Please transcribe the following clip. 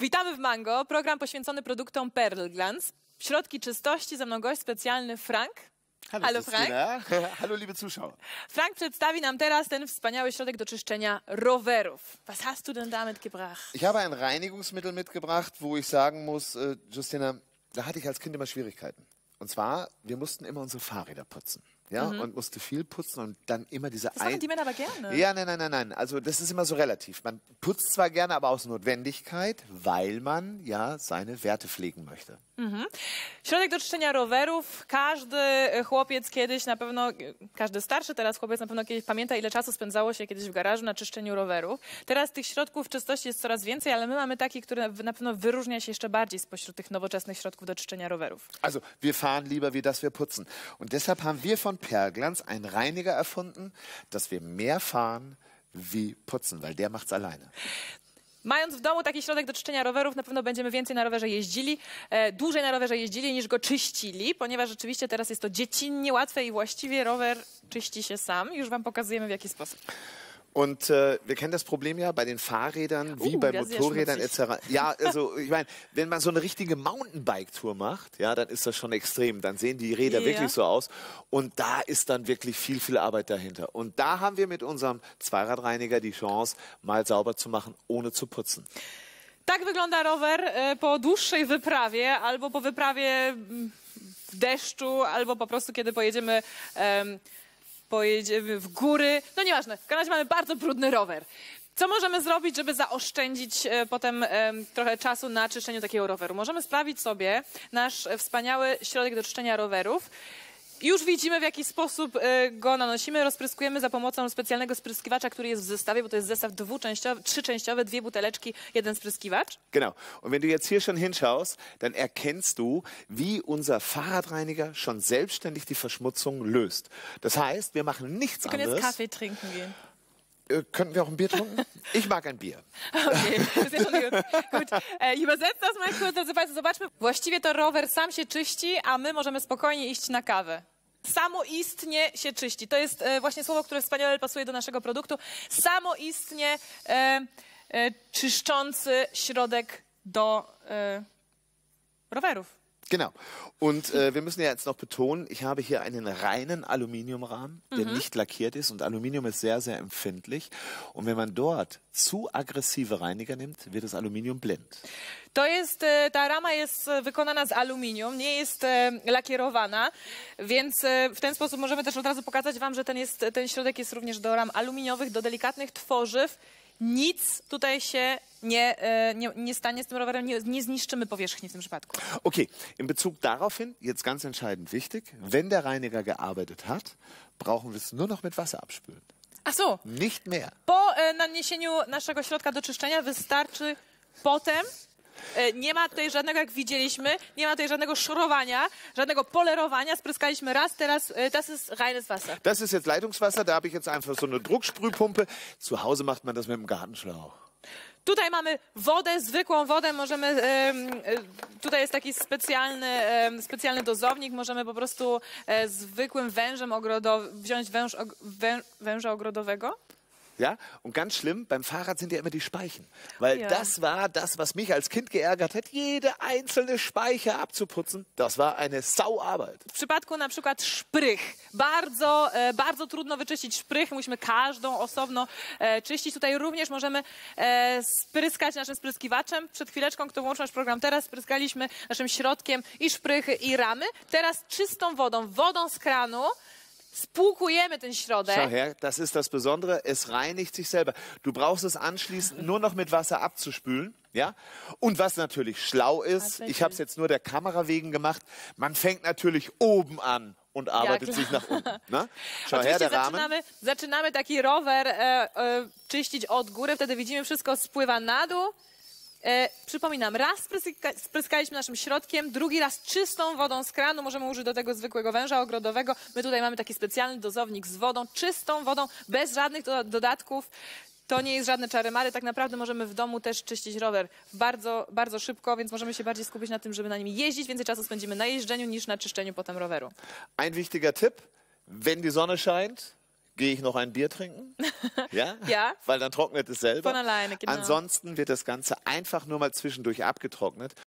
Witamy w Mango, program poświęcony produktom Pearl Glans. Środki czystości, ze mną gość specjalny Frank. Hallo, Hallo, Frank. Hallo liebe Zuschauer. Frank przedstawi nam teraz ten wspaniały środek do czyszczenia rowerów. Was hast du denn damit gebracht? Ich habe ein Reinigungsmittel mitgebracht, wo ich sagen muss, äh, Justina, da hatte ich als Kind immer Schwierigkeiten. Und zwar, wir mussten immer unsere Fahrräder putzen. Ja, und musste viel putzen und dann immer diese Mhm. Das machen die Männer aber gerne. Ja, nein, nein, nein, nein. Also das ist immer so relativ. Man putzt zwar gerne, aber aus Notwendigkeit, weil man ja seine Werte pflegen möchte. Środek do czyszczenia rowerów. Każdy e, chłopiec kiedyś na pewno, e, każdy starszy teraz chłopiec na pewno kiedyś pamięta, ile czasu spędzało się kiedyś w garażu na czyszczeniu rowerów. Teraz tych środków czystości jest coraz więcej, ale my mamy taki, który na- pewno wyróżnia się jeszcze bardziej spośród tych nowoczesnych środków do czyszczenia rowerów. Also wir fahren lieber, wie dass wir putzen. Und deshalb haben wir von Perglans einen Reiniger erfunden, dass wir mehr fahren wie putzen, weil der macht's alleine. Mając w domu taki środek do czyszczenia rowerów, na pewno będziemy więcej na rowerze jeździli, e, dłużej na rowerze jeździli niż go czyścili, ponieważ rzeczywiście teraz jest to dziecinnie łatwe i właściwie rower czyści się sam. Już wam pokazujemy w jaki sposób. Und äh, wir kennen das Problem ja bei den Fahrrädern wie Uh, bei ja Motorrädern etc. Ja, also ich meine, wenn man so eine richtige Mountainbike-Tour macht, ja, dann ist das schon extrem. Dann sehen die Räder Ja. wirklich so aus. Und da ist dann wirklich viel, viel Arbeit dahinter. Und da haben wir mit unserem Zweiradreiniger die Chance, mal sauber zu machen, ohne zu putzen. Tak wygląda rower e, po dłuższej wyprawie, albo po wyprawie mm, w deszczu, albo po prostu kiedy pojedziemy, em, pojedziemy w góry. No nieważne, w każdym razie mamy bardzo brudny rower. Co możemy zrobić, żeby zaoszczędzić e, potem em, trochę czasu na czyszczeniu takiego roweru? Możemy sprawić sobie nasz wspaniały środek do czyszczenia rowerów. Już widzimy, w jaki sposób e, go nanosimy. Rozpryskujemy za pomocą specjalnego spryskiwacza, który jest w zestawie, bo to jest zestaw dwuczęściowy, trzyczęściowy, dwie buteleczki, jeden spryskiwacz. Genau. Und wenn du jetzt hier schon hinschaust, dann erkennst du, wie unser Fahrradreiniger schon selbstständig die Verschmutzung löst. Das heißt, wir machen nichts Wir können jetzt anderes. Kaffee trinken gehen. Äh, könnten wir auch ein Bier trinken? Ich mag ein Bier. Okay, jest ja schon gut. gut. E, I übersetzt das mal kurz, drodzy Państwo, zobaczmy. Właściwie to rower sam się czyści, a my możemy spokojnie iść na kawę. Samoistnie się czyści. To jest e, właśnie słowo, które wspaniale pasuje do naszego produktu. Samoistnie e, e, czyszczący środek do e, rowerów. Genau. Und äh, wir müssen ja jetzt noch betonen, ich habe hier einen reinen Aluminiumrahmen, der nicht lackiert ist. Und Aluminium ist sehr, sehr empfindlich. Und wenn man dort zu aggressive Reiniger nimmt, wird das Aluminium blind. To jest, e, ta rama jest e, wykonana z aluminium, nie jest e, lakierowana, więc w ten sposób możemy też od razu pokazać wam, że ten, jest, ten środek jest również do ram aluminiowych, do delikatnych tworzyw. Nic tutaj się nie, e, nie, nie stanie z tym rowerem, nie, nie zniszczymy powierzchni w tym przypadku. Okay, in Bezug daraufhin, jetzt ganz entscheidend wichtig, wenn der Reiniger gearbeitet hat, brauchen wir es nur noch mit Wasser abspülen. A so, Nicht mehr. po e, naniesieniu naszego środka do czyszczenia wystarczy potem. E, Nie ma tutaj żadnego, jak widzieliśmy, nie ma tutaj żadnego szorowania, żadnego polerowania. Spryskaliśmy raz, teraz e, das ist reines Wasser. Das ist jetzt Leitungswasser, da habe ich jetzt einfach so eine Drucksprühpumpe. Zu Hause macht man das mit dem Gartenschlauch. Tutaj mamy wodę, zwykłą wodę, możemy, em, e, tutaj jest taki specjalny, specjalny dozownik, możemy po prostu zwykłym wężem ogrodowym, wziąć węż, węża ogrodowego. Ja, und ganz schlimm, beim Fahrrad sind ja immer die Speichen. Weil Ja. das war das, was mich als Kind geärgert hat, jede einzelne Speiche abzuputzen. Das war eine Sauarbeit. W przypadku na przykład szprych, bardzo, e, bardzo trudno wyczyścić szprych, musimy każdą osobno e, czyścić. Tutaj również możemy e, spryskać naszym spryskiwaczem. Przed chwileczką, kto włączył nasz program teraz, spryskaliśmy naszym środkiem i szprychy i ramy. Teraz czystą wodą, wodą z kranu spłukujemy ten środek. Schau her, das ist das Besondere. Es reinigt sich selber. Du brauchst es anschließend nur noch mit Wasser abzuspülen. Ja? Und was natürlich schlau ist, ich habe es jetzt nur der Kamera wegen gemacht, man fängt natürlich oben an und arbeitet klar. sich nach unten. Ne? Schau her, der Rahmen. zaczynamy, zaczynamy taki rower e, e, czyścić od góry, wtedy widzimy wszystko spływa na dół. E, przypominam, raz spryska, spryskaliśmy naszym środkiem, drugi raz czystą wodą z kranu. Możemy użyć do tego zwykłego węża ogrodowego. My tutaj mamy taki specjalny dozownik z wodą, czystą wodą, bez żadnych do, dodatków. To nie jest żadne czary-mary. Tak naprawdę możemy w domu też czyścić rower bardzo, bardzo szybko, więc możemy się bardziej skupić na tym, żeby na nim jeździć. Więcej czasu spędzimy na jeżdżeniu niż na czyszczeniu potem roweru. Ein wichtiger Tipp, wenn die Sonne scheint, gehe ich noch ein Bier trinken. Ja? Ja. Weil dann trocknet es selber. Von alleine, genau. Ansonsten wird das Ganze einfach nur mal zwischendurch abgetrocknet